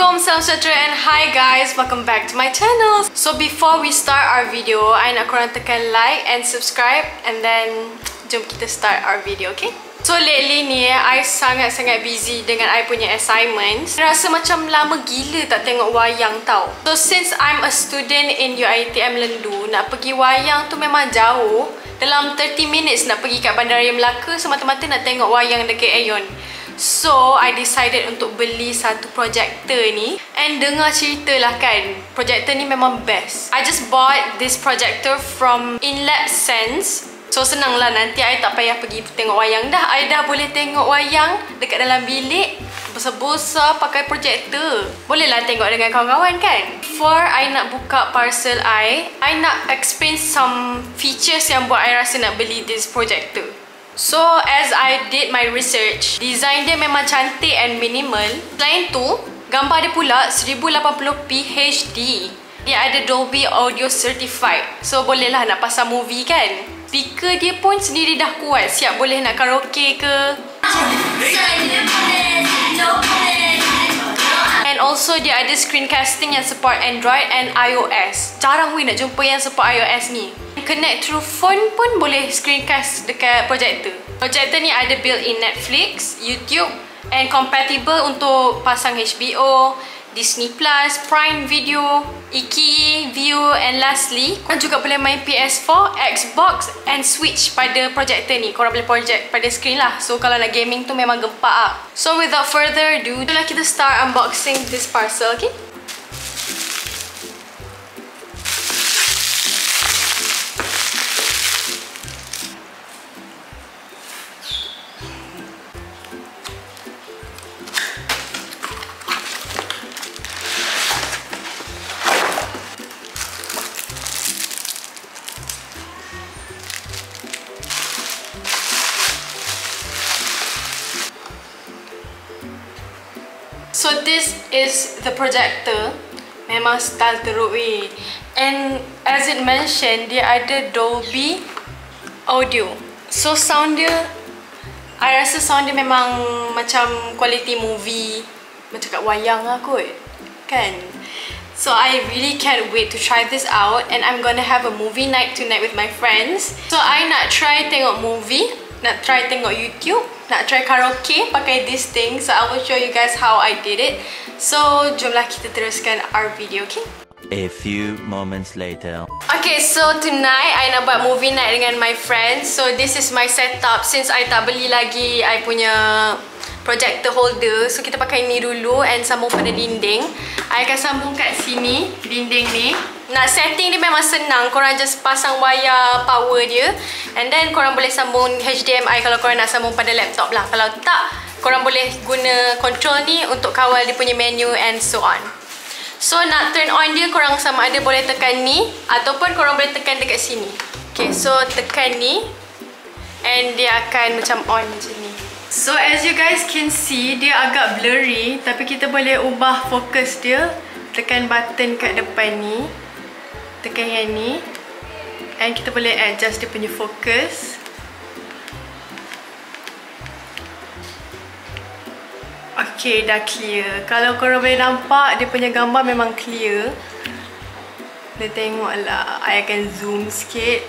Assalamualaikum, salam sejahtera and hi guys, welcome back to my channel. So before we start our video, I nak korang tekan like and subscribe and then jom kita start our video, okay? So lately ni, I sangat-sangat busy dengan I punya assignments. Rasa macam lama gila tak tengok wayang tau. So since I'm a student in UiTM Lendu, nak pergi wayang tu memang jauh. Dalam 30 minutes nak pergi kat Bandaraya Melaka semata-mata nak tengok wayang dekat Aeon. So, I decided untuk beli satu projector ni. And dengar cerita lah kan Projector ni memang best. I just bought this projector from InLab Sense. So, senang lah nanti I tak payah pergi tengok wayang dah. I dah boleh tengok wayang dekat dalam bilik. Besar-besar pakai projector. Boleh lah tengok dengan kawan-kawan kan? Before I nak buka parcel I I nak explain some features yang buat I rasa nak beli this projector So, as I did my research, design dia memang cantik and minimal. Selain tu, gambar dia pula 1080p HD. Dia ada Dolby Audio Certified. So, bolehlah nak pasang movie kan? Speaker dia pun sendiri dah kuat. Siap boleh nak karaoke ke? And also dia ada screencasting yang support Android and iOS. Jarang weh nak jumpa yang support iOS ni. Connect through phone pun boleh screencast dekat projector. Projector ni ada built-in Netflix, YouTube and compatible untuk pasang HBO, Disney Plus, Prime Video, Iki, View and lastly, korang juga boleh main PS4, Xbox and Switch pada projector ni. Korang boleh project pada screen lah. So kalau nak gaming tu memang gempak lah. So without further ado, itulah kita start unboxing this parcel, okay? So this is the projector. Memang style teruk weh. And as it mentioned, dia ada Dolby Audio. So sound dia, I rasa sound dia memang macam quality movie. Macam kat wayang lah kot. Kan? So I really can't wait to try this out and I'm gonna have a movie night tonight with my friends. So I nak try tengok movie, nak try tengok YouTube nak try karaoke pakai this thing so I will show you guys how I did it so jomlah kita teruskan our video okay A few moments later. Okay, so tonight I nak buat movie night dengan my friends. So this is my setup since I tak beli lagi I punya projector holder. So kita pakai ni dulu and sambung pada dinding. I akan sambung kat sini, dinding ni. Nak setting dia memang senang. Korang just pasang wire power dia. And then korang boleh sambung HDMI kalau korang nak sambung pada laptop lah. Kalau tak, korang boleh guna control ni untuk kawal dia punya menu and so on. So nak turn on dia korang sama ada boleh tekan ni ataupun korang boleh tekan dekat sini. Okay, so tekan ni and dia akan macam on macam ni. So as you guys can see, dia agak blurry tapi kita boleh ubah fokus dia. Tekan button kat depan ni. Tekan yang ni. And kita boleh adjust dia punya fokus. Okay, dah clear. Kalau korang boleh nampak, dia punya gambar memang clear. Boleh tengok lah. I akan zoom sikit.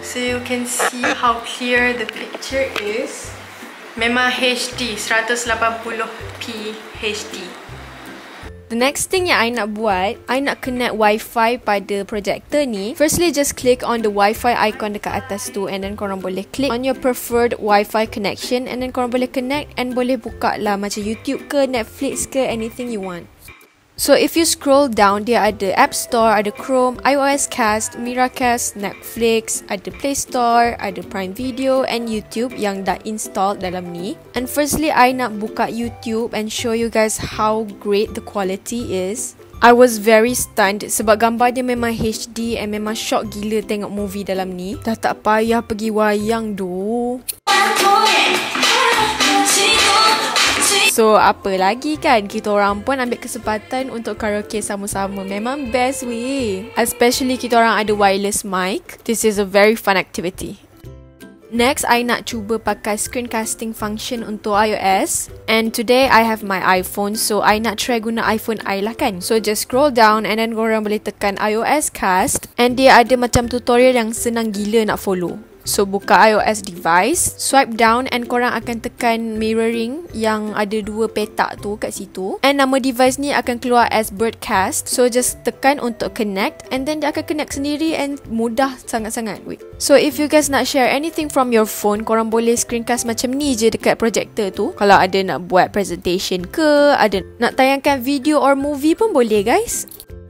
So you can see how clear the picture is. Memang HD, 180p HD. The next thing yang I nak buat, I nak connect wifi pada projector ni. Firstly, just click on the wifi icon dekat atas tu and then korang boleh click on your preferred wifi connection and then korang boleh connect and boleh buka lah macam YouTube ke, Netflix ke, anything you want. So if you scroll down, dia ada App Store, ada Chrome, iOS Cast, Miracast, Netflix, ada Play Store, ada Prime Video and YouTube yang dah install dalam ni. And firstly, I nak buka YouTube and show you guys how great the quality is. I was very stunned sebab gambar dia memang HD and memang shock gila tengok movie dalam ni. Dah tak payah pergi wayang doh. So apa lagi kan kita orang pun ambil kesempatan untuk karaoke sama-sama. Memang best we. Especially kita orang ada wireless mic. This is a very fun activity. Next, I nak cuba pakai screencasting function untuk iOS. And today, I have my iPhone. So, I nak try guna iPhone I lah kan. So, just scroll down and then korang boleh tekan iOS cast. And dia ada macam tutorial yang senang gila nak follow. So buka iOS device, swipe down and korang akan tekan mirroring yang ada dua petak tu kat situ. And nama device ni akan keluar as broadcast. So just tekan untuk connect and then dia akan connect sendiri and mudah sangat-sangat. Wait. So if you guys nak share anything from your phone, korang boleh screencast macam ni je dekat projector tu. Kalau ada nak buat presentation ke, ada nak tayangkan video or movie pun boleh guys.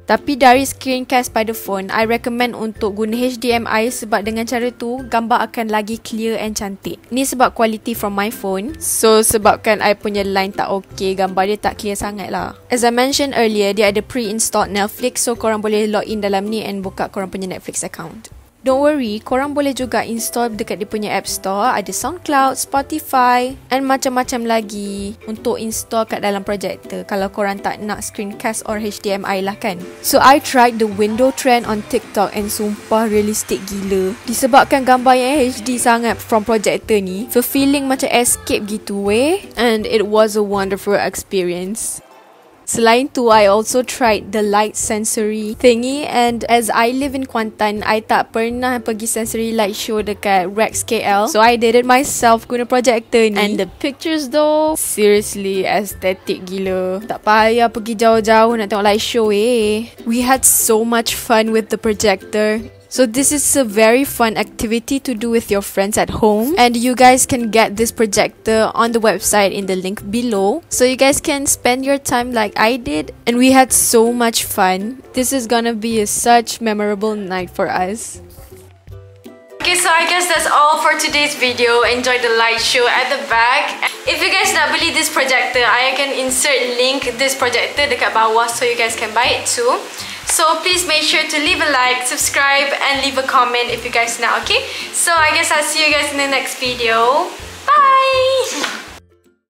Tapi dari screencast pada phone, I recommend untuk guna HDMI sebab dengan cara tu, gambar akan lagi clear and cantik. Ni sebab quality from my phone. So, sebabkan I punya line tak okay, gambar dia tak clear sangat lah. As I mentioned earlier, dia ada pre-installed Netflix so korang boleh log in dalam ni and buka korang punya Netflix account. Don't worry, korang boleh juga install dekat dia punya App Store. Ada SoundCloud, Spotify and macam-macam lagi untuk install kat dalam projector kalau korang tak nak screencast or HDMI lah kan. So, I tried the window trend on TikTok and sumpah realistic gila. Disebabkan gambar yang HD sangat from projector ni, so feeling macam escape gitu weh. And it was a wonderful experience. Selain tu, I also tried the light sensory thingy and as I live in Kuantan, I tak pernah pergi sensory light show dekat Rex KL. So I did it myself guna projector ni. And the pictures though, seriously aesthetic gila. Tak payah pergi jauh-jauh nak tengok light show eh. We had so much fun with the projector. So this is a very fun activity to do with your friends at home and you guys can get this projector on the website in the link below. So you guys can spend your time like I did and we had so much fun. This is gonna be a such memorable night for us. Okay, so I guess that's all for today's video. Enjoy the light show at the back. If you guys nak beli this projector, I can insert link this projector dekat bawah so you guys can buy it too. So please make sure to leave a like, subscribe and leave a comment if you guys know, okay? So I guess I'll see you guys in the next video. Bye!